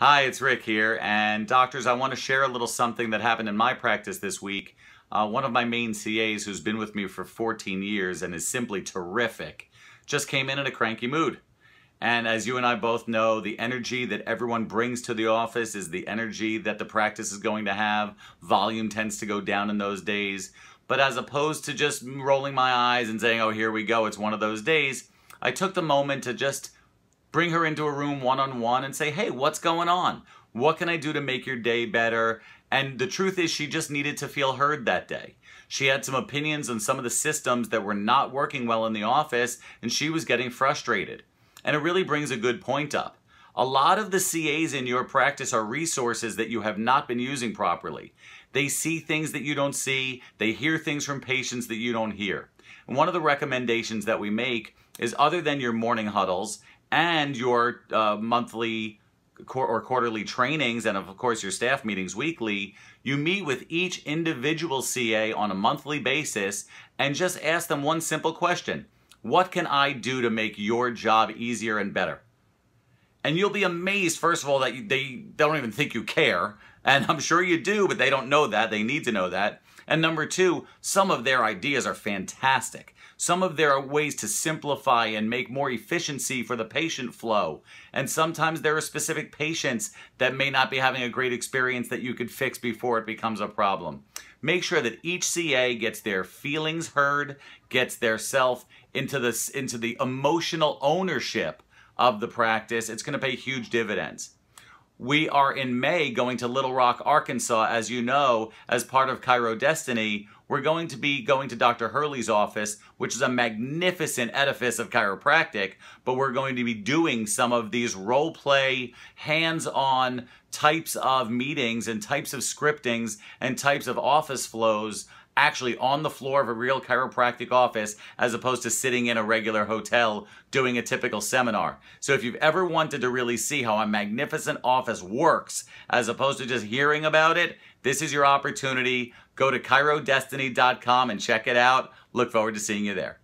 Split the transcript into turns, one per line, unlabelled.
Hi, it's Rick here. And doctors, I want to share a little something that happened in my practice this week. Uh, one of my main CAs, who's been with me for 14 years and is simply terrific, just came in in a cranky mood. And as you and I both know, the energy that everyone brings to the office is the energy that the practice is going to have. Volume tends to go down in those days. But as opposed to just rolling my eyes and saying, oh, here we go, it's one of those days, I took the moment to just bring her into a room one-on-one and say, hey, what's going on? What can I do to make your day better? And the truth is she just needed to feel heard that day. She had some opinions on some of the systems that were not working well in the office and she was getting frustrated. And it really brings a good point up. A lot of the CAs in your practice are resources that you have not been using properly. They see things that you don't see. They hear things from patients that you don't hear. And one of the recommendations that we make is other than your morning huddles and your uh, monthly or quarterly trainings and of course your staff meetings weekly, you meet with each individual CA on a monthly basis and just ask them one simple question. What can I do to make your job easier and better? And you'll be amazed, first of all, that you, they don't even think you care. And I'm sure you do, but they don't know that. They need to know that. And number two, some of their ideas are fantastic. Some of their ways to simplify and make more efficiency for the patient flow. And sometimes there are specific patients that may not be having a great experience that you could fix before it becomes a problem. Make sure that each CA gets their feelings heard, gets their self into the, into the emotional ownership of the practice. It's going to pay huge dividends. We are in May going to Little Rock, Arkansas, as you know, as part of ChiroDestiny. We're going to be going to Dr. Hurley's office, which is a magnificent edifice of chiropractic, but we're going to be doing some of these role play, hands-on types of meetings and types of scriptings and types of office flows actually on the floor of a real chiropractic office as opposed to sitting in a regular hotel doing a typical seminar. So if you've ever wanted to really see how a magnificent office works as opposed to just hearing about it, this is your opportunity. Go to chirodestiny.com and check it out. Look forward to seeing you there.